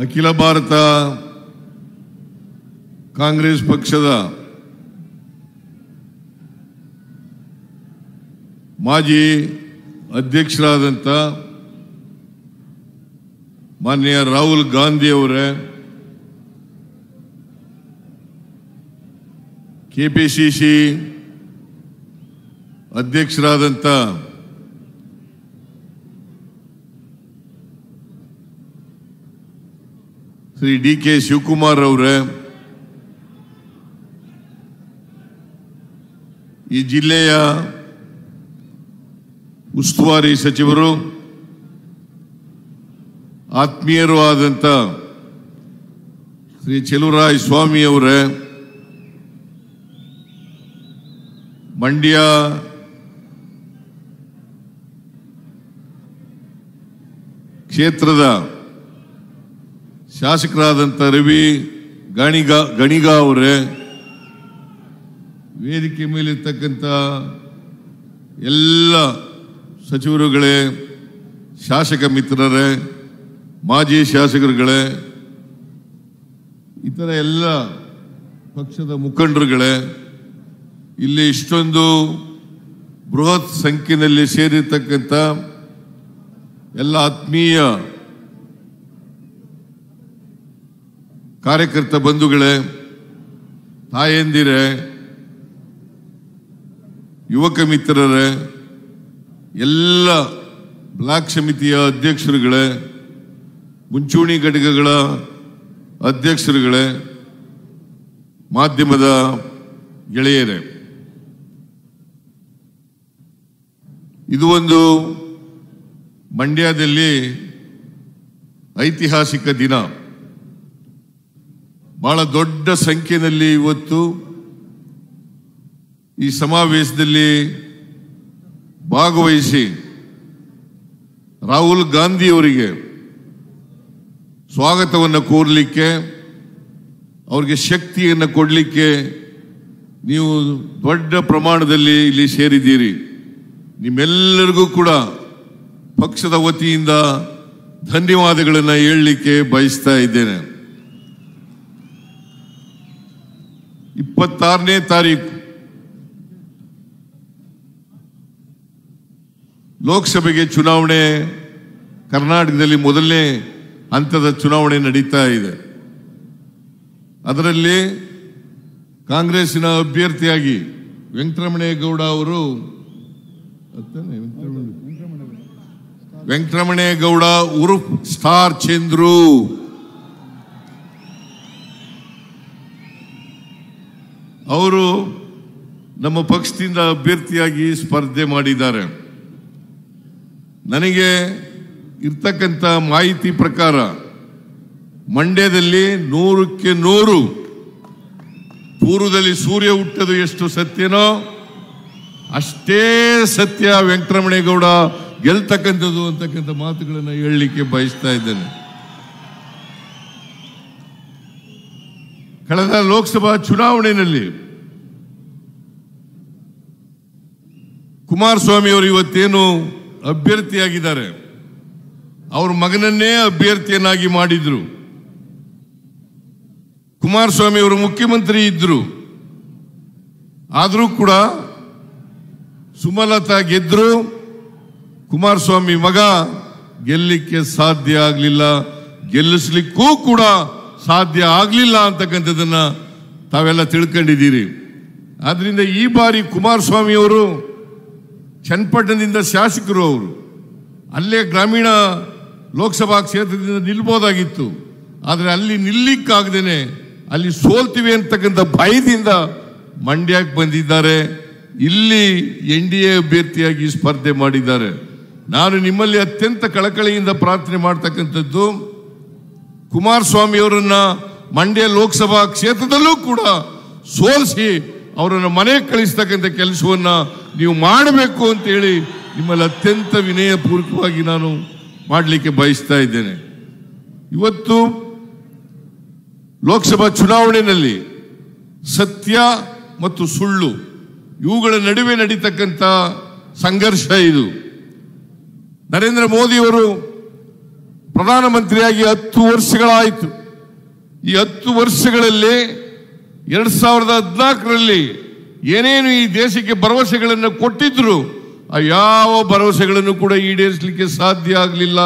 ಅಖಿಲ ಭಾರತ ಕಾಂಗ್ರೆಸ್ ಪಕ್ಷದ ಮಾಜಿ ಅಧ್ಯಕ್ಷರಾದಂಥ ಮಾನ್ಯ ರಾಹುಲ್ ಗಾಂಧಿ ಅವರೇ ಕೆಪಿಸಿಸಿ ಅಧ್ಯಕ್ಷರಾದಂಥ ಶ್ರೀ ಡಿ ಕೆ ಶಿವಕುಮಾರ್ ಅವರೇ, ಈ ಜಿಲ್ಲೆಯ ಉಸ್ತುವಾರಿ ಸಚಿವರು, ಆತ್ಮೀಯರು ಆದಂಥ ಶ್ರೀ ಚೆಲುವರಾಯ ಸ್ವಾಮಿ ಅವರೇ, ಮಂಡ್ಯ ಕ್ಷೇತ್ರದ ಶಾಸಕರಾದಂಥ ರವಿ ಗಣಿಗ ಗಣಿಗ ಅವರೇ, ವೇದಿಕೆ ಮೇಲಿರ್ತಕ್ಕಂಥ ಎಲ್ಲ ಸಚಿವರುಗಳೇ, ಶಾಸಕ ಮಿತ್ರರೇ, ಮಾಜಿ ಶಾಸಕರುಗಳೇ, ಇತರ ಎಲ್ಲ ಪಕ್ಷದ ಮುಖಂಡರುಗಳೇ, ಇಲ್ಲಿ ಇಷ್ಟೊಂದು ಬೃಹತ್ ಸಂಖ್ಯೆಯಲ್ಲಿ ಸೇರಿರ್ತಕ್ಕಂಥ ಎಲ್ಲ ಆತ್ಮೀಯ ಕಾರ್ಯಕರ್ತ ಬಂಧುಗಳೇ, ತಾಯಂದಿರೇ, ಯುವಕ ಮಿತ್ರರೇ, ಎಲ್ಲ ಬ್ಲಾಕ್ ಸಮಿತಿಯ ಅಧ್ಯಕ್ಷರುಗಳೇ, ಮುಂಚೂಣಿ ಘಟಕಗಳ ಅಧ್ಯಕ್ಷರುಗಳೇ, ಮಾಧ್ಯಮದ ಗೆಳೆಯರೇ. ಇದು ಒಂದು ಮಂಡ್ಯದಲ್ಲಿ ಐತಿಹಾಸಿಕ ದಿನ. ಬಹಳ ದೊಡ್ಡ ಸಂಖ್ಯೆಯಲ್ಲಿ ಇವತ್ತು ಈ ಸಮಾವೇಶದಲ್ಲಿ ಭಾಗವಹಿಸಿ ರಾಹುಲ್ ಗಾಂಧಿ ಅವರಿಗೆ ಸ್ವಾಗತವನ್ನು ಕೋರಲಿಕ್ಕೆ, ಅವರಿಗೆ ಶಕ್ತಿಯನ್ನು ಕೊಡಲಿಕ್ಕೆ ನೀವು ದೊಡ್ಡ ಪ್ರಮಾಣದಲ್ಲಿ ಇಲ್ಲಿ ಸೇರಿದ್ದೀರಿ. ನಿಮ್ಮೆಲ್ಲರಿಗೂ ಕೂಡ ಪಕ್ಷದ ವತಿಯಿಂದ ಧನ್ಯವಾದಗಳನ್ನು ಹೇಳಲಿಕ್ಕೆ ಬಯಸ್ತಾ ಇದ್ದೇನೆ. ಇಪ್ಪತ್ತಾರನೇ ತಾರೀಕು ಲೋಕಸಭೆಗೆ ಚುನಾವಣೆ, ಕರ್ನಾಟಕದಲ್ಲಿ ಮೊದಲನೇ ಹಂತದ ಚುನಾವಣೆ ನಡೀತಾ ಇದೆ. ಅದರಲ್ಲಿ ಕಾಂಗ್ರೆಸ್ಸಿನ ಅಭ್ಯರ್ಥಿಯಾಗಿ ವೆಂಕಟರಮಣೇಗೌಡ ಅವರು ವೆಂಕಟರಮಣೇಗೌಡ ಉರುಫ್ ಸ್ಟಾರ್ ಚಂದ್ರು. ಅವರು ನಮ್ಮ ಪಕ್ಷದಿಂದ ಅಭ್ಯರ್ಥಿಯಾಗಿ ಸ್ಪರ್ಧೆ ಮಾಡಿದ್ದಾರೆ. ನನಗೆ ಇರ್ತಕ್ಕಂಥ ಮಾಹಿತಿ ಪ್ರಕಾರ ಮಂಡ್ಯದಲ್ಲಿ ನೂರಕ್ಕೆ ನೂರು, ಪೂರ್ವದಲ್ಲಿ ಸೂರ್ಯ ಹುಟ್ಟದು ಎಷ್ಟು ಸತ್ಯನೋ ಅಷ್ಟೇ ಸತ್ಯ ವೆಂಕಟರಮಣೇಗೌಡ ಗೆಲ್ತಕ್ಕಂಥದ್ದು ಅಂತಕ್ಕಂಥ ಮಾತುಗಳನ್ನು ಹೇಳಲಿಕ್ಕೆ ಬಯಸ್ತಾ ಇದ್ದೇನೆ. ಕಳೆದ ಲೋಕಸಭಾ ಚುನಾವಣೆಯಲ್ಲಿ ಕುಮಾರಸ್ವಾಮಿ ಅವರು ಇವತ್ತೇನು ಅಭ್ಯರ್ಥಿಯಾಗಿದ್ದಾರೆ? ಅವ್ರ ಮಗನನ್ನೇ ಅಭ್ಯರ್ಥಿಯನ್ನಾಗಿ ಮಾಡಿದ್ರು. ಕುಮಾರಸ್ವಾಮಿ ಅವರು ಮುಖ್ಯಮಂತ್ರಿ ಇದ್ರು. ಆದರೂ ಕೂಡ ಸುಮಲತಾ ಗೆದ್ರು. ಕುಮಾರಸ್ವಾಮಿ ಮಗ ಗೆಲ್ಲಲಿಕ್ಕೆ ಸಾಧ್ಯ ಆಗಲಿಲ್ಲ. ಗೆಲ್ಲಿಸ್ಲಿಕ್ಕೂ ಕೂಡ ಸಾಧ್ಯ ಆಗಲಿಲ್ಲ ಅಂತಕ್ಕಂಥದ್ದನ್ನು ತಾವೆಲ್ಲ ತಿಳ್ಕೊಂಡಿದ್ದೀರಿ. ಆದ್ರಿಂದ ಈ ಬಾರಿ ಕುಮಾರಸ್ವಾಮಿ ಅವರು ಚನ್ನಪಟ್ಟಣದಿಂದ ಶಾಸಕರು ಅವರು. ಅಲ್ಲೇ ಗ್ರಾಮೀಣ ಲೋಕಸಭಾ ಕ್ಷೇತ್ರದಿಂದ ನಿಲ್ಬೋದಾಗಿತ್ತು. ಆದರೆ ಅಲ್ಲಿ ನಿಲ್ಲಿಕ್ಕಾಗದೇನೆ ಅಲ್ಲಿ ಸೋಲ್ತೀವಿ ಅಂತಕ್ಕಂಥ ಭಯದಿಂದ ಮಂಡ್ಯಕ್ಕೆ ಬಂದಿದ್ದಾರೆ. ಇಲ್ಲಿ ಎನ್ ಡಿ ಎ ಅಭ್ಯರ್ಥಿಯಾಗಿ ಸ್ಪರ್ಧೆ ಮಾಡಿದ್ದಾರೆ. ನಾನು ನಿಮ್ಮಲ್ಲಿ ಅತ್ಯಂತ ಕಳಕಳಿಯಿಂದ ಪ್ರಾರ್ಥನೆ ಮಾಡ್ತಕ್ಕಂಥದ್ದು, ಕುಮಾರಸ್ವಾಮಿ ಅವರನ್ನ ಮಂಡ್ಯ ಲೋಕಸಭಾ ಕ್ಷೇತ್ರದಲ್ಲೂ ಕೂಡ ಸೋಲಿಸಿ ಅವರನ್ನು ಮನೆಗೆ ಕಳಿಸ್ತಕ್ಕಂಥ ಕೆಲಸವನ್ನ ನೀವು ಮಾಡಬೇಕು ಅಂತೇಳಿ ನಿಮ್ಮಲ್ಲಿ ಅತ್ಯಂತ ವಿನಯಪೂರ್ವಕವಾಗಿ ನಾನು ಮಾಡಲಿಕ್ಕೆ ಬಯಸ್ತಾ ಇದ್ದೇನೆ. ಇವತ್ತು ಲೋಕಸಭಾ ಚುನಾವಣೆಯಲ್ಲಿ ಸತ್ಯ ಮತ್ತು ಸುಳ್ಳು ಇವುಗಳ ನಡುವೆ ನಡೀತಕ್ಕಂಥ ಸಂಘರ್ಷ ಇದು. ನರೇಂದ್ರ ಮೋದಿಯವರು ಪ್ರಧಾನಮಂತ್ರಿಯಾಗಿ ಹತ್ತು ವರ್ಷಗಳಾಯಿತು. ಈ ಹತ್ತು ವರ್ಷಗಳಲ್ಲಿ ಎರಡ್ ಸಾವಿರದ ಹದಿನಾಲ್ಕರಲ್ಲಿ ಏನೇನು ಈ ದೇಶಕ್ಕೆ ಭರವಸೆಗಳನ್ನು ಕೊಟ್ಟಿದ್ರು, ಆ ಯಾವ ಭರವಸೆಗಳನ್ನು ಕೂಡ ಈಡೇರಿಸಲಿಕ್ಕೆ ಸಾಧ್ಯ ಆಗಲಿಲ್ಲ.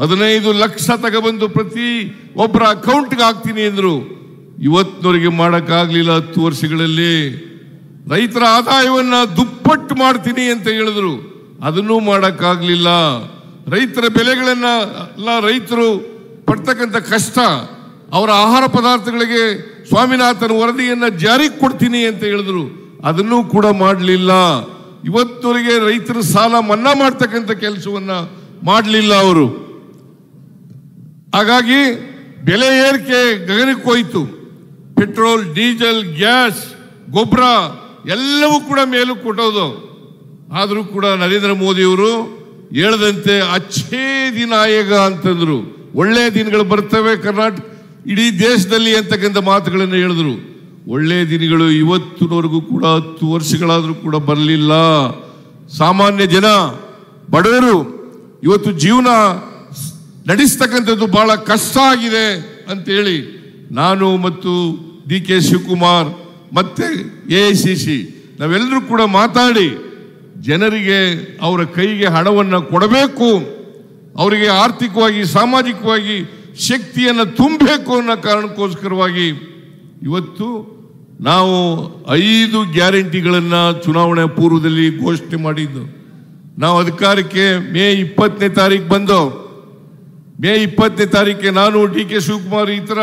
ಹದಿನೈದು ಲಕ್ಷ ತಗೊಬಂದು ಪ್ರತಿ ಒಬ್ಬರ ಅಕೌಂಟ್ಗೆ ಹಾಕ್ತೀನಿ ಅಂದರು. ಇವತ್ತಿನವರೆಗೆ ಮಾಡೋಕ್ಕಾಗಲಿಲ್ಲ ಹತ್ತು ವರ್ಷಗಳಲ್ಲಿ. ರೈತರ ಆದಾಯವನ್ನು ದುಪ್ಪಟ್ಟು ಮಾಡ್ತೀನಿ ಅಂತ ಹೇಳಿದ್ರು. ಅದನ್ನೂ ಮಾಡೋಕ್ಕಾಗಲಿಲ್ಲ. ರೈತರ ಬೆಲೆಗಳನ್ನು ಎಲ್ಲ ರೈತರು ಪಡ್ತಕ್ಕಂಥ ಕಷ್ಟ, ಅವರ ಆಹಾರ ಪದಾರ್ಥಗಳಿಗೆ ಸ್ವಾಮಿನಾಥನ್ ವರದಿಯನ್ನ ಜಾರಿಗೆ ಕೊಡ್ತೀನಿ ಅಂತ ಹೇಳಿದ್ರು. ಅದನ್ನು ಕೂಡ ಮಾಡಲಿಲ್ಲ. ಇವತ್ತವರೆಗೆ ರೈತರ ಸಾಲ ಮನ್ನಾ ಮಾಡ್ತಕ್ಕಂಥ ಕೆಲಸವನ್ನ ಮಾಡಲಿಲ್ಲ ಅವರು. ಹಾಗಾಗಿ ಬೆಲೆ ಏರಿಕೆ ಗಗನಕ್ಕೆ ಹೋಯಿತು. ಪೆಟ್ರೋಲ್, ಡೀಸೆಲ್, ಗ್ಯಾಸ್, ಗೊಬ್ಬರ ಎಲ್ಲವೂ ಕೂಡ ಮೇಲೂ ಕೊಟ್ಟೋದು. ಆದರೂ ಕೂಡ ನರೇಂದ್ರ ಮೋದಿಯವರು ಹೇಳದಂತೆ ಅಚ್ಚೇ ದಿನ ಆಯೋಗ ಅಂತಂದ್ರು. ಒಳ್ಳೆ ದಿನಗಳು ಬರ್ತವೆ ಕರ್ನಾಟಕ ಇಡೀ ದೇಶದಲ್ಲಿ ಅಂತಕ್ಕಂಥ ಮಾತುಗಳನ್ನು ಹೇಳಿದ್ರು. ಒಳ್ಳೆ ದಿನಗಳು ಇವತ್ತಿನವರೆಗೂ ಕೂಡ ಹತ್ತು ವರ್ಷಗಳಾದರೂ ಕೂಡ ಬರಲಿಲ್ಲ. ಸಾಮಾನ್ಯ ಜನ, ಬಡವರು, ಇವತ್ತು ಜೀವನ ನಡೆಸ್ತಕ್ಕಂಥದ್ದು ಬಹಳ ಕಷ್ಟ ಆಗಿದೆ ಅಂತೇಳಿ ನಾನು ಮತ್ತು ಡಿ ಕೆ ಶಿವಕುಮಾರ್ ಮತ್ತೆ ಎ ಐ ಸಿ ಸಿ ನಾವೆಲ್ಲರೂ ಕೂಡ ಮಾತಾಡಿ ಜನರಿಗೆ ಅವರ ಕೈಗೆ ಹಣವನ್ನು ಕೊಡಬೇಕು. ಅವರಿಗೆ ಆರ್ಥಿಕವಾಗಿ, ಸಾಮಾಜಿಕವಾಗಿ ಶಕ್ತಿಯನ್ನು ತುಂಬಬೇಕು ಅನ್ನೋ ಕಾರಣಕ್ಕೋಸ್ಕರವಾಗಿ ಇವತ್ತು ನಾವು ಐದು ಗ್ಯಾರಂಟಿಗಳನ್ನು ಚುನಾವಣೆ ಪೂರ್ವದಲ್ಲಿ ಘೋಷಣೆ ಮಾಡಿದ್ದು. ನಾವು ಅಧಿಕಾರಕ್ಕೆ ಮೇ ಇಪ್ಪತ್ತನೇ ತಾರೀಕು ಬಂದು, ಮೇ ಇಪ್ಪತ್ತನೇ ತಾರೀಕಿಗೆ ನಾನು ಡಿ ಕೆ ಶಿವಕುಮಾರ್ ಈ ಥರ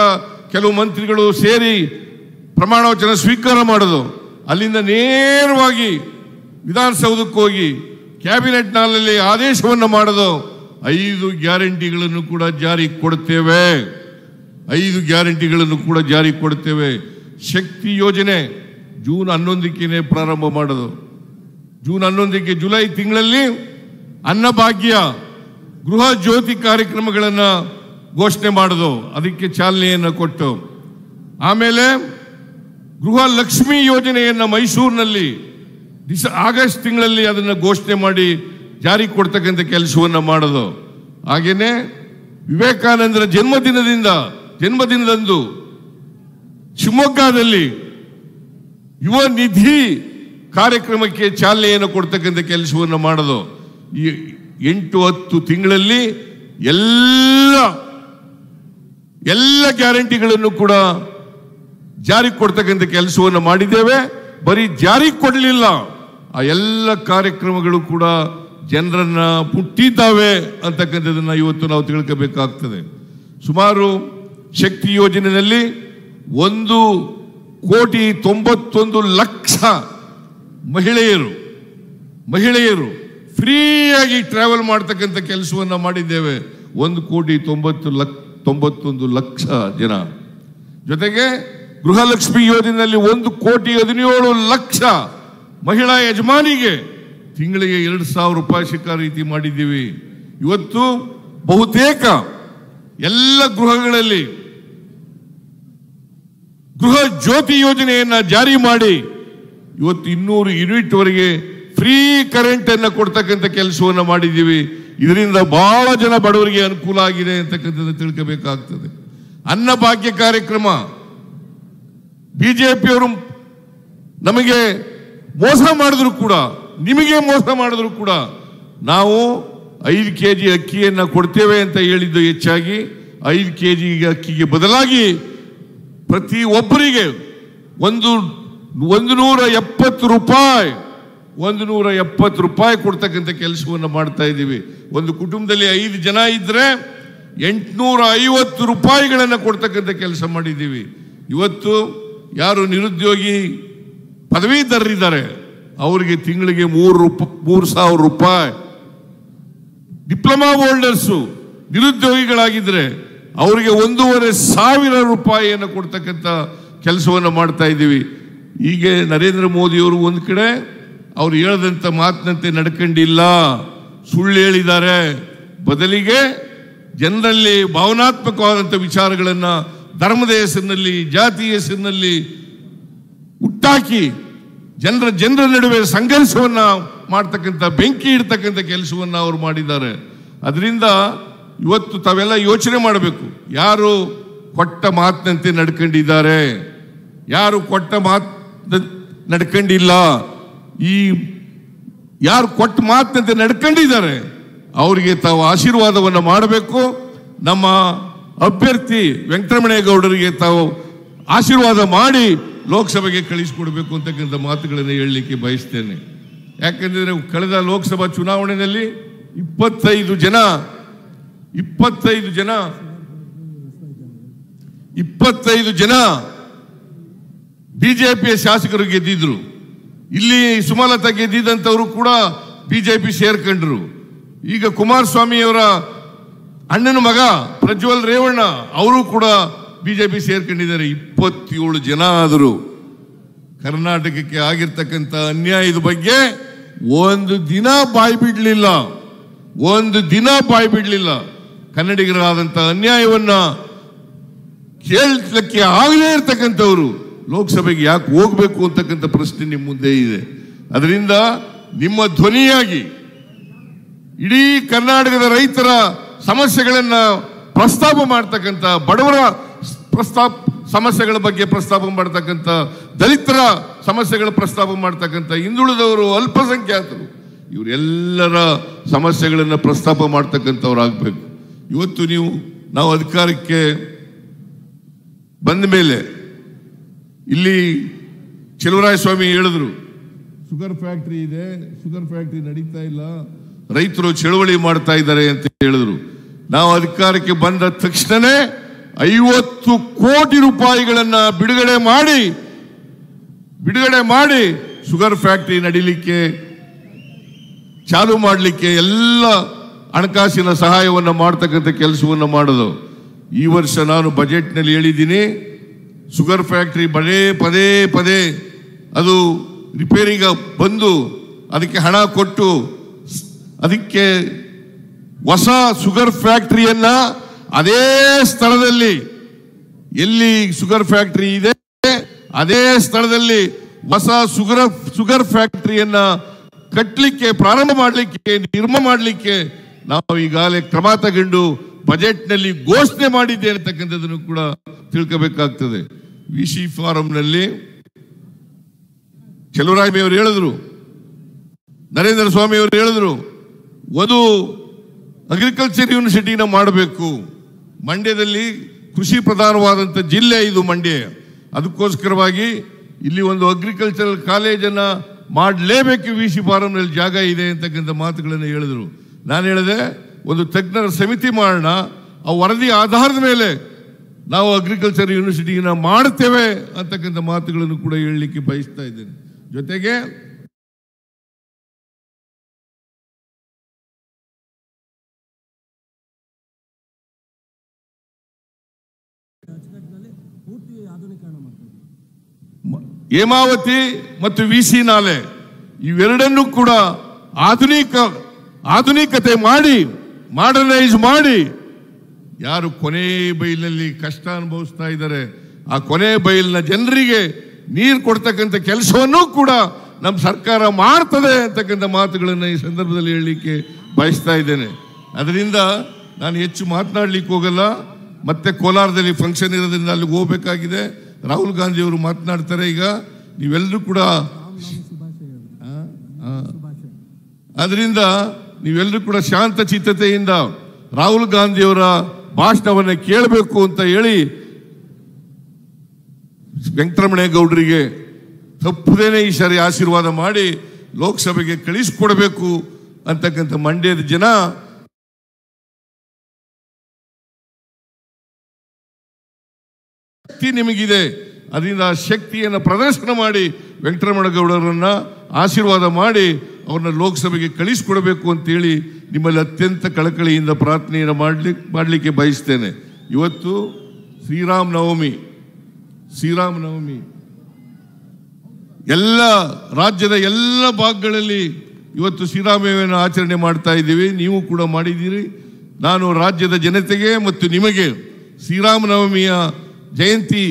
ಕೆಲವು ಮಂತ್ರಿಗಳು ಸೇರಿ ಪ್ರಮಾಣ ವಚನ ಸ್ವೀಕಾರ ಮಾಡೋದು ಅಲ್ಲಿಂದ ನೇರವಾಗಿ ವಿಧಾನಸೌಧಕ್ಕೆ ಹೋಗಿ ಕ್ಯಾಬಿನೆಟ್ ಆದೇಶವನ್ನು ಮಾಡೋದು ಐದು ಗ್ಯಾರಂಟಿಗಳನ್ನು ಕೂಡ ಜಾರಿ ಕೊಡ್ತೇವೆ. ಐದು ಗ್ಯಾರಂಟಿಗಳನ್ನು ಕೂಡ ಜಾರಿ ಕೊಡ್ತೇವೆ. ಶಕ್ತಿ ಯೋಜನೆ ಜೂನ್ ಹನ್ನೊಂದಕ್ಕೆ ಪ್ರಾರಂಭ ಮಾಡೋದು. ಜೂನ್ ಹನ್ನೊಂದಕ್ಕೆ ಜುಲೈ ತಿಂಗಳಲ್ಲಿ ಅನ್ನಭಾಗ್ಯ ಗೃಹ ಜ್ಯೋತಿ ಕಾರ್ಯಕ್ರಮಗಳನ್ನು ಘೋಷಣೆ ಮಾಡೋದು. ಅದಕ್ಕೆ ಚಾಲನೆಯನ್ನು ಕೊಟ್ಟು. ಆಮೇಲೆ ಗೃಹ ಲಕ್ಷ್ಮಿ ಯೋಜನೆಯನ್ನು ಮೈಸೂರಿನಲ್ಲಿ ಡಿಸ ಆಗಸ್ಟ್ ತಿಂಗಳಲ್ಲಿ ಅದನ್ನು ಘೋಷಣೆ ಮಾಡಿ ಜಾರಿ ಕೊಡ್ತಕ್ಕಂಥ ಕೆಲಸವನ್ನು ಮಾಡೋದು. ಹಾಗೇನೆ ವಿವೇಕಾನಂದರ ಜನ್ಮದಿನದಿಂದ, ಜನ್ಮದಿನದಂದು ಶಿವಮೊಗ್ಗದಲ್ಲಿ ಯುವ ನಿಧಿ ಕಾರ್ಯಕ್ರಮಕ್ಕೆ ಚಾಲನೆಯನ್ನು ಕೊಡ್ತಕ್ಕಂಥ ಕೆಲಸವನ್ನು ಮಾಡೋದು. ಈ ಎಂಟು, ಹತ್ತು ತಿಂಗಳಲ್ಲಿ ಎಲ್ಲ ಎಲ್ಲ ಗ್ಯಾರಂಟಿಗಳನ್ನು ಕೂಡ ಜಾರಿ ಕೊಡ್ತಕ್ಕಂಥ ಕೆಲಸವನ್ನು ಮಾಡಿದ್ದೇವೆ. ಬರೀ ಜಾರಿ ಕೊಡಲಿಲ್ಲ, ಆ ಎಲ್ಲ ಕಾರ್ಯಕ್ರಮಗಳು ಕೂಡ ಜನರನ್ನ ಹುಟ್ಟಿದ್ದಾವೆ ಅಂತಕ್ಕಂಥದ್ದನ್ನ ಇವತ್ತು ನಾವು ತಿಳ್ಕೋಬೇಕಾಗ್ತದೆ. ಸುಮಾರು ಶಕ್ತಿ ಯೋಜನೆಯಲ್ಲಿ ಒಂದು ಕೋಟಿ ತೊಂಬತ್ತೊಂದು ಲಕ್ಷ ಮಹಿಳೆಯರು ಮಹಿಳೆಯರು ಫ್ರೀಯಾಗಿ ಟ್ರಾವೆಲ್ ಮಾಡ್ತಕ್ಕಂಥ ಕೆಲಸವನ್ನ ಮಾಡಿದ್ದೇವೆ. ಒಂದು ಕೋಟಿ ತೊಂಬತ್ತು ಲಕ್ಷ ತೊಂಬತ್ತೊಂದು ಲಕ್ಷ ಜನ. ಜೊತೆಗೆ ಗೃಹಲಕ್ಷ್ಮಿ ಯೋಜನೆಯಲ್ಲಿ ಒಂದು ಕೋಟಿ ಹದಿನೇಳು ಲಕ್ಷ ಮಹಿಳಾ ಯಜಮಾನಿಗೆ ತಿಂಗಳಿಗೆ ಎರಡು ಸಾವಿರ ರೂಪಾಯಿ ಸಿಕ್ಕ ರೀತಿ ಮಾಡಿದ್ದೀವಿ. ಇವತ್ತು ಬಹುತೇಕ ಎಲ್ಲ ಗೃಹಗಳಲ್ಲಿ ಗೃಹ ಜ್ಯೋತಿ ಯೋಜನೆಯನ್ನ ಜಾರಿ ಮಾಡಿ ಇವತ್ತು ಇನ್ನೂರು ಯೂನಿಟ್ ವರೆಗೆ ಫ್ರೀ ಕರೆಂಟ್ ಅನ್ನ ಕೊಡ್ತಕ್ಕಂಥ ಕೆಲಸವನ್ನ ಮಾಡಿದ್ದೀವಿ. ಇದರಿಂದ ಬಹಳ ಜನ ಬಡವರಿಗೆ ಅನುಕೂಲ ಆಗಿದೆ ಅಂತಕ್ಕಂಥದ್ದು ತಿಳ್ಕೋಬೇಕಾಗ್ತದೆ. ಅನ್ನಭಾಗ್ಯ ಕಾರ್ಯಕ್ರಮ ಬಿಜೆಪಿಯವರು ನಮಗೆ ಮೋಸ ಮಾಡಿದ್ರು ಕೂಡ ನಿಮಗೆ ಮೋಸ ಮಾಡಿದ್ರು ಕೂಡ ನಾವು ಐದು ಕೆ ಜಿ ಅಕ್ಕಿಯನ್ನು ಕೊಡ್ತೇವೆ ಅಂತ ಹೇಳಿದ್ದು ಹೆಚ್ಚಾಗಿ, ಐದು ಕೆ ಜಿ ಅಕ್ಕಿಗೆ ಬದಲಾಗಿ ಪ್ರತಿ ಒಬ್ಬರಿಗೆ ಒಂದು ಒಂದು ನೂರ ಎಪ್ಪತ್ತು ರೂಪಾಯಿ, ಒಂದು ನೂರ ಎಪ್ಪತ್ತು ರೂಪಾಯಿ ಕೊಡ್ತಕ್ಕಂಥ ಕೆಲಸವನ್ನು ಮಾಡ್ತಾ ಇದ್ದೀವಿ. ಒಂದು ಕುಟುಂಬದಲ್ಲಿ ಐದು ಜನ ಇದ್ರೆ ಎಂಟುನೂರ ಐವತ್ತು ರೂಪಾಯಿಗಳನ್ನು ಕೊಡ್ತಕ್ಕಂಥ ಕೆಲಸ ಮಾಡಿದ್ದೀವಿ. ಇವತ್ತು ಯಾರು ನಿರುದ್ಯೋಗಿ ಪದವೀಧರರಿದ್ದಾರೆ ಅವರಿಗೆ ತಿಂಗಳಿಗೆ ಮೂರು ರೂಪ, ಮೂರು ಸಾವಿರ ರೂಪಾಯಿ. ಡಿಪ್ಲೊಮಾ ಹೋಲ್ಡರ್ಸು, ನಿರುದ್ಯೋಗಿಗಳಾಗಿದ್ರೆ ಅವರಿಗೆ ಒಂದೂವರೆ ಸಾವಿರ ರೂಪಾಯಿಯನ್ನು ಕೊಡ್ತಕ್ಕಂಥ ಕೆಲಸವನ್ನು ಮಾಡ್ತಾ ಇದ್ದೀವಿ. ಹೀಗೆ ನರೇಂದ್ರ ಮೋದಿಯವರು ಒಂದು ಕಡೆ ಅವ್ರು ಹೇಳದಂಥ ಮಾತಿನಂತೆ ನಡ್ಕೊಂಡಿಲ್ಲ. ಸುಳ್ಳು ಹೇಳಿದ್ದಾರೆ. ಬದಲಿಗೆ ಜನರಲ್ಲಿ ಭಾವನಾತ್ಮಕವಾದಂಥ ವಿಚಾರಗಳನ್ನು ಧರ್ಮದ ಹೆಸರಿನಲ್ಲಿ, ಜಾತಿಯ ಹೆಸರಿನಲ್ಲಿ ಹುಟ್ಟಾಕಿ ಜನರ ಜನರ ನಡುವೆ ಸಂಘರ್ಷವನ್ನ ಮಾಡ್ತಕ್ಕಂಥ, ಬೆಂಕಿ ಇಡ್ತಕ್ಕಂಥ ಕೆಲಸವನ್ನ ಅವರು ಮಾಡಿದ್ದಾರೆ. ಅದರಿಂದ ಇವತ್ತು ತಾವೆಲ್ಲ ಯೋಚನೆ ಮಾಡಬೇಕು. ಯಾರು ಕೊಟ್ಟ ಮಾತಿನಂತೆ ನಡ್ಕೊಂಡಿದ್ದಾರೆ? ಯಾರು ಕೊಟ್ಟ ಮಾತ್ ನಡ್ಕೊಂಡಿಲ್ಲ? ಈ ಯಾರು ಕೊಟ್ಟ ಮಾತಿನಂತೆ ನಡ್ಕೊಂಡಿದ್ದಾರೆ? ಅವರಿಗೆ ತಾವು ಆಶೀರ್ವಾದವನ್ನು ಮಾಡಬೇಕು. ನಮ್ಮ ಅಭ್ಯರ್ಥಿ ವೆಂಕಟರಮಣೇಗೌಡರಿಗೆ ತಾವು ಆಶೀರ್ವಾದ ಮಾಡಿ ಲೋಕಸಭೆಗೆ ಕಳಿಸಿಕೊಡ್ಬೇಕು ಅಂತಕ್ಕಂಥ ಮಾತುಗಳನ್ನು ಹೇಳಲಿಕ್ಕೆ ಬಯಸ್ತೇನೆ. ಯಾಕಂದ್ರೆ ಕಳೆದ ಲೋಕಸಭಾ ಚುನಾವಣೆಯಲ್ಲಿ ಇಪ್ಪತ್ತೈದು ಜನ ಇಪ್ಪತ್ತೈದು ಜನ ಇಪ್ಪತ್ತೈದು ಜನ ಬಿಜೆಪಿಯ ಶಾಸಕರು ಗೆದ್ದಿದ್ರು. ಇಲ್ಲಿ ಸುಮಲತಾ ಗೆದ್ದಿದ್ದಂಥವರು ಕೂಡ ಬಿಜೆಪಿ ಸೇರ್ಕೊಂಡ್ರು. ಈಗ ಕುಮಾರಸ್ವಾಮಿಯವರ ಅಣ್ಣನ ಮಗ ಪ್ರಜ್ವಲ್ ರೇವಣ್ಣ, ಅವರು ಕೂಡ ಬಿಜೆಪಿ ಸೇರ್ಕೊಂಡಿದ್ದಾರೆ ಇಪ್ಪತ್ತೇಳು ಜನ ಆದರೂ ಕರ್ನಾಟಕಕ್ಕೆ ಆಗಿರ್ತಕ್ಕಂಥ ಅನ್ಯಾಯದ ಬಗ್ಗೆ ಒಂದು ದಿನ ಬಾಯಿ ಬಿಡಲಿಲ್ಲ. ಒಂದು ದಿನ ಬಾಯಿ ಬಿಡಲಿಲ್ಲ. ಕನ್ನಡಿಗರಾದಂಥ ಅನ್ಯಾಯವನ್ನ ಕೇಳಲಿಕ್ಕೆ ಆಗಲೇ ಇರ್ತಕ್ಕಂಥವ್ರು ಲೋಕಸಭೆಗೆ ಯಾಕೆ ಹೋಗ್ಬೇಕು ಅಂತಕ್ಕಂಥ ಪ್ರಶ್ನೆ ನಿಮ್ಮ ಮುಂದೆ ಇದೆ. ಅದರಿಂದ ನಿಮ್ಮ ಧ್ವನಿಯಾಗಿ ಇಡೀ ಕರ್ನಾಟಕದ ರೈತರ ಸಮಸ್ಯೆಗಳನ್ನ ಪ್ರಸ್ತಾಪ ಮಾಡ್ತಕ್ಕಂಥ ಬಡವರ ಪ್ರಸ್ತಾಪ ಸಮಸ್ಯೆಗಳ ಬಗ್ಗೆ ಪ್ರಸ್ತಾಪ ಮಾಡ್ತಕ್ಕಂಥ ದಲಿತರ ಸಮಸ್ಯೆಗಳ ಪ್ರಸ್ತಾಪ ಮಾಡ್ತಕ್ಕಂಥ ಹಿಂದುಳಿದವರು ಅಲ್ಪಸಂಖ್ಯಾತರು, ಇವರೆಲ್ಲರ ಸಮಸ್ಯೆಗಳನ್ನು ಪ್ರಸ್ತಾಪ ಮಾಡ್ತಕ್ಕಂಥವ್ರಾಗಬೇಕು. ಇವತ್ತು ನೀವು, ನಾವು ಅಧಿಕಾರಕ್ಕೆ ಬಂದ ಮೇಲೆ, ಇಲ್ಲಿ ಸ್ವಾಮಿ ಹೇಳಿದ್ರು ಶುಗರ್ ಫ್ಯಾಕ್ಟ್ರಿ ಇದೆ ಶುಗರ್ ಫ್ಯಾಕ್ಟ್ರಿ ನಡೀತಾ ಇಲ್ಲ, ರೈತರು ಚಳುವಳಿ ಮಾಡ್ತಾ ಇದ್ದಾರೆ ಅಂತ ಹೇಳಿದ್ರು. ನಾವು ಅಧಿಕಾರಕ್ಕೆ ಬಂದ ತಕ್ಷಣನೇ ಐವತ್ತು ಕೋಟಿ ರೂಪಾಯಿಗಳನ್ನ ಬಿಡುಗಡೆ ಮಾಡಿ ಬಿಡುಗಡೆ ಮಾಡಿ ಶುಗರ್ ಫ್ಯಾಕ್ಟರಿ ನಡೀಲಿಕ್ಕೆ, ಚಾಲು ಮಾಡಲಿಕ್ಕೆ ಎಲ್ಲ ಹಣಕಾಸಿನ ಸಹಾಯವನ್ನು ಮಾಡ್ತಕ್ಕಂಥ ಕೆಲಸವನ್ನು ಮಾಡೋದು. ಈ ವರ್ಷ ನಾನು ಬಜೆಟ್ನಲ್ಲಿ ಹೇಳಿದ್ದೀನಿ, ಶುಗರ್ ಫ್ಯಾಕ್ಟ್ರಿ ಪದೇ ಪದೇ ಪದೇ ಅದು ರಿಪೇರಿಗೆ ಬಂದು ಅದಕ್ಕೆ ಹಣ ಕೊಟ್ಟು, ಅದಕ್ಕೆ ಹೊಸ ಶುಗರ್ ಫ್ಯಾಕ್ಟರಿಯನ್ನ ಅದೇ ಸ್ಥಳದಲ್ಲಿ ಎಲ್ಲಿ ಶುಗರ್ ಫ್ಯಾಕ್ಟರಿ ಇದೆ, ಅದೇ ಸ್ಥಳದಲ್ಲಿ ಹೊಸ ಶುಗರ್ ಶುಗರ್ ಫ್ಯಾಕ್ಟರಿಯನ್ನ ಕಟ್ಟಲಿಕ್ಕೆ ಪ್ರಾರಂಭ ಮಾಡಲಿಕ್ಕೆ ನಿರ್ಮ ಮಾಡಲಿಕ್ಕೆ ನಾವು ಈಗಾಗಲೇ ಕ್ರಮ ತಗೊಂಡು ಬಜೆಟ್ನಲ್ಲಿ ಘೋಷಣೆ ಮಾಡಿದ್ದೆ ಅಂತಕ್ಕಂಥದ್ದನ್ನು ಕೂಡ ತಿಳ್ಕೋಬೇಕಾಗ್ತದೆ. ವಿ ಸಿ ಫಾರಂನಲ್ಲಿ ಚೆಲುವರಾಯ ಅವರು ಹೇಳಿದ್ರು, ನರೇಂದ್ರ ಸ್ವಾಮಿ ಅವರು ಹೇಳಿದ್ರು ಒಂದು ಅಗ್ರಿಕಲ್ಚರ್ ಯೂನಿವರ್ಸಿಟಿನ ಮಾಡಬೇಕು. ಮಂಡ್ಯದಲ್ಲಿ ಕೃಷಿ ಪ್ರಧಾನವಾದಂಥ ಜಿಲ್ಲೆ ಇದು ಮಂಡ್ಯ. ಅದಕ್ಕೋಸ್ಕರವಾಗಿ ಇಲ್ಲಿ ಒಂದು ಅಗ್ರಿಕಲ್ಚರಲ್ ಕಾಲೇಜನ್ನು ಮಾಡಲೇಬೇಕು ವಿ ಸಿ ಫಾರಂನಲ್ಲಿ ಜಾಗ ಇದೆ ಅಂತಕ್ಕಂಥ ಮಾತುಗಳನ್ನು ಹೇಳಿದರು. ನಾನು ಹೇಳಿದೆ, ಒಂದು ತಜ್ಞರ ಸಮಿತಿ ಮಾಡೋಣ ಆ ವರದಿ ಆಧಾರದ ಮೇಲೆ ನಾವು ಅಗ್ರಿಕಲ್ಚರ್ ಯೂನಿವರ್ಸಿಟಿಯನ್ನು ಮಾಡ್ತೇವೆ ಅಂತಕ್ಕಂಥ ಮಾತುಗಳನ್ನು ಕೂಡ ಹೇಳಲಿಕ್ಕೆ ಬಯಸ್ತಾ ಇದ್ದೇನೆ. ಜೊತೆಗೆ ಹೇಮಾವತಿ ಮತ್ತು ವಿ ಸಿ ನಾಲೆ ಇವೆರಡನ್ನೂ ಕೂಡ ಆಧುನಿಕ, ಆಧುನಿಕತೆ ಮಾಡಿ ಮಾಡರ್ನೈಸ್ ಮಾಡಿ. ಯಾರು ಕೊನೆ ಬೈಲಿನಲ್ಲಿ ಕಷ್ಟ ಅನುಭವಿಸ್ತಾ ಇದ್ದಾರೆ, ಆ ಕೊನೆ ಬೈಲಿನ ಜನರಿಗೆ ನೀರು ಕೊಡ್ತಕ್ಕಂಥ ಕೆಲಸವನ್ನೂ ಕೂಡ ನಮ್ಮ ಸರ್ಕಾರ ಮಾಡ್ತದೆ ಅಂತಕ್ಕಂಥ ಮಾತುಗಳನ್ನು ಈ ಸಂದರ್ಭದಲ್ಲಿ ಹೇಳಲಿಕ್ಕೆ ಬಯಸ್ತಾ ಇದ್ದೇನೆ. ಅದರಿಂದ ನಾನು ಹೆಚ್ಚು ಮಾತನಾಡಲಿಕ್ಕೆ ಹೋಗಲ್ಲ. ಮತ್ತೆ ಕೋಲಾರದಲ್ಲಿ ಫಂಕ್ಷನ್ ಇರೋದ್ರಿಂದ ಅಲ್ಲಿಗೆ ಹೋಗ್ಬೇಕಾಗಿದೆ. ರಾಹುಲ್ ಗಾಂಧಿ ಅವರು ಮಾತನಾಡ್ತಾರೆ, ಈಗ ನೀವೆಲ್ಲರೂ ಕೂಡ ಅದರಿಂದ ನೀವೆಲ್ಲರೂ ಕೂಡ ಶಾಂತ ಚಿತ್ತತೆಯಿಂದ ರಾಹುಲ್ ಗಾಂಧಿಯವರ ಭಾಷಣವನ್ನು ಕೇಳಬೇಕು ಅಂತ ಹೇಳಿ ವೆಂಕಟರಮಣೇಗೌಡರಿಗೆ ತಪ್ಪದೇನೆ ಈ ಸಾರಿ ಆಶೀರ್ವಾದ ಮಾಡಿ ಲೋಕಸಭೆಗೆ ಕಳಿಸ್ಕೊಡ್ಬೇಕು ಅಂತಕ್ಕಂಥ ಮಂಡ್ಯದ ಜನ ಶಕ್ತಿ ನಿಮಗಿದೆ. ಅದರಿಂದ ಆ ಶಕ್ತಿಯನ್ನು ಪ್ರದರ್ಶನ ಮಾಡಿ ವೆಂಕಟರಮಣಗೌಡರನ್ನ ಆಶೀರ್ವಾದ ಮಾಡಿ ಅವ್ರನ್ನ ಲೋಕಸಭೆಗೆ ಕಳಿಸ್ಕೊಡಬೇಕು ಅಂತೇಳಿ ನಿಮ್ಮಲ್ಲಿ ಅತ್ಯಂತ ಕಳಕಳಿಯಿಂದ ಪ್ರಾರ್ಥನೆಯನ್ನು ಮಾಡ್ಲಿಕ್ಕೆ ಮಾಡಲಿಕ್ಕೆ ಬಯಸ್ತೇನೆ. ಇವತ್ತು ಶ್ರೀರಾಮ್ ನವಮಿ, ಶ್ರೀರಾಮ ನವಮಿ. ಎಲ್ಲ ರಾಜ್ಯದ ಎಲ್ಲ ಭಾಗಗಳಲ್ಲಿ ಇವತ್ತು ಶ್ರೀರಾಮನವಮಿಯನ್ನು ಆಚರಣೆ ಮಾಡ್ತಾ ಇದ್ದೀವಿ. ನೀವು ಕೂಡ ಮಾಡಿದ್ದೀರಿ. ನಾನು ರಾಜ್ಯದ ಜನತೆಗೆ ಮತ್ತು ನಿಮಗೆ ಶ್ರೀರಾಮನವಮಿಯ ಜಯಂತಿ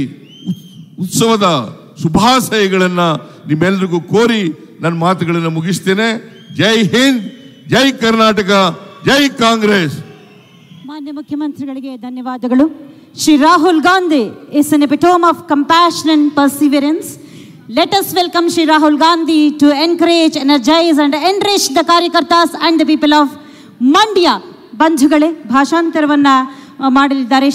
ಉತ್- ಉತ್ಸವದ ಶುಭಾಶಯಗಳನ್ನು ನಿಮ್ಮೆಲ್ಲರಿಗೂ ಕೋರಿ ನನ್ನ ಮಾತುಗಳನ್ನು ಮುಗಿಸ್ತೇನೆ. ಜೈ ಹಿಂದ್, ಜೈ ಕರ್ನಾಟಕ, ಜೈ ಕಾಂಗ್ರೆಸ್. ಮಾನ್ಯ ಮುಖ್ಯಮಂತ್ರಿಗಳಿಗೆ ಧನ್ಯವಾದಗಳು. Shri Rahul Gandhi is an epitome of compassion and perseverance let us welcome Shri Rahul Gandhi to encourage energise and enrich the ಕಾರ್ಯಕರ್ತಾಸ್ and the people of Mandya ಬಂಧುಗಳೇ, ಭಾಷಾಂತರವನ್ನ ಮಾಡಲಿದ್ದಾರೆ